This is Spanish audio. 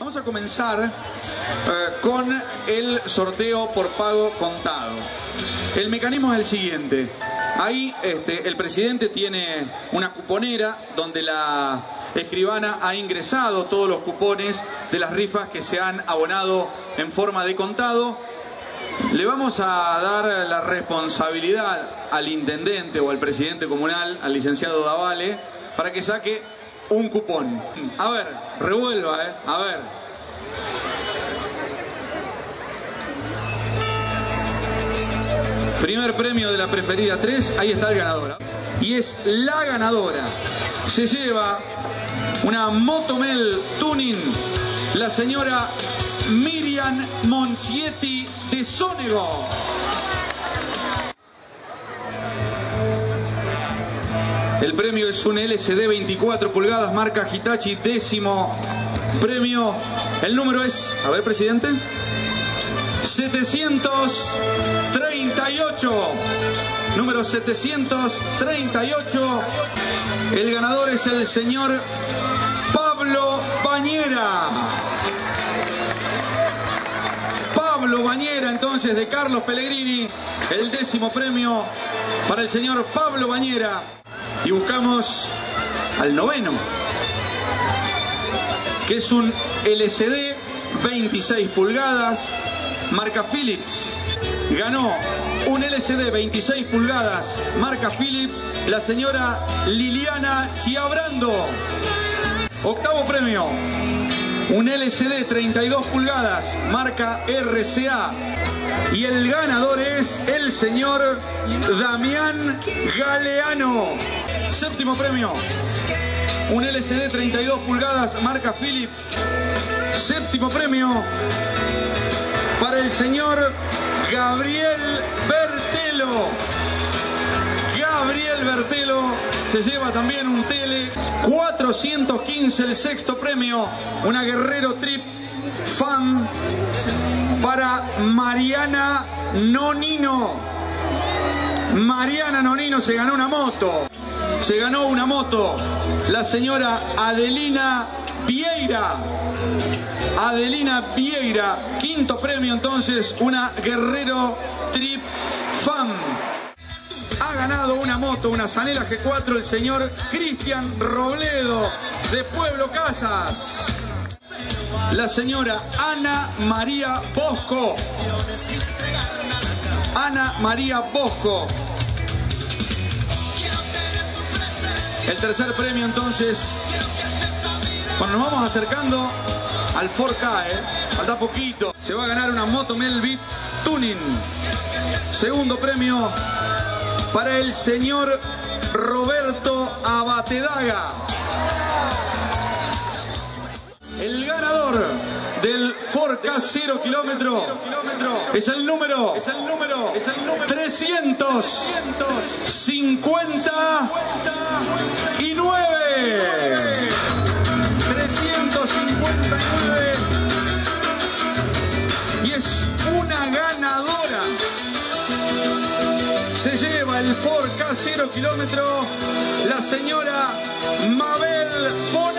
Vamos a comenzar eh, con el sorteo por pago contado. El mecanismo es el siguiente. Ahí este, el presidente tiene una cuponera donde la escribana ha ingresado todos los cupones de las rifas que se han abonado en forma de contado. Le vamos a dar la responsabilidad al intendente o al presidente comunal, al licenciado Davale, para que saque un cupón. A ver, revuelva, ¿eh? A ver. Primer premio de la preferida 3, ahí está el ganador. Y es la ganadora. Se lleva una Motomel Tuning, la señora Miriam Monchietti de Sonego. El premio es un LCD 24 pulgadas, marca Hitachi, décimo premio. El número es, a ver, presidente, 738. Número 738. El ganador es el señor Pablo Bañera. Pablo Bañera, entonces, de Carlos Pellegrini. El décimo premio para el señor Pablo Bañera. Y buscamos al noveno, que es un LCD 26 pulgadas, marca Philips. Ganó un LCD 26 pulgadas, marca Philips, la señora Liliana Chiabrando. Octavo premio, un LCD 32 pulgadas, marca RCA. Y el ganador es el señor Damián Galeano. Séptimo premio, un LCD 32 pulgadas, marca Philips. Séptimo premio para el señor Gabriel Bertelo. Gabriel Bertelo se lleva también un tele 415 el sexto premio, una Guerrero Trip Fan para Mariana Nonino. Mariana Nonino se ganó una moto. Se ganó una moto la señora Adelina Vieira. Adelina Vieira, quinto premio entonces, una Guerrero Trip Fan. Ha ganado una moto, una Sanela G4, el señor Cristian Robledo de Pueblo Casas. La señora Ana María Bosco. Ana María Bosco. El tercer premio entonces. Bueno, nos vamos acercando al 4K, ¿eh? Falta poquito. Se va a ganar una moto Melbit Tuning. Segundo premio para el señor Roberto Abatedaga. El ganador del 4K 0 kilómetro es el número, es el número, es el número 359. Una ganadora. Se lleva el 4K 0 kilómetro la señora Mabel Bonardi.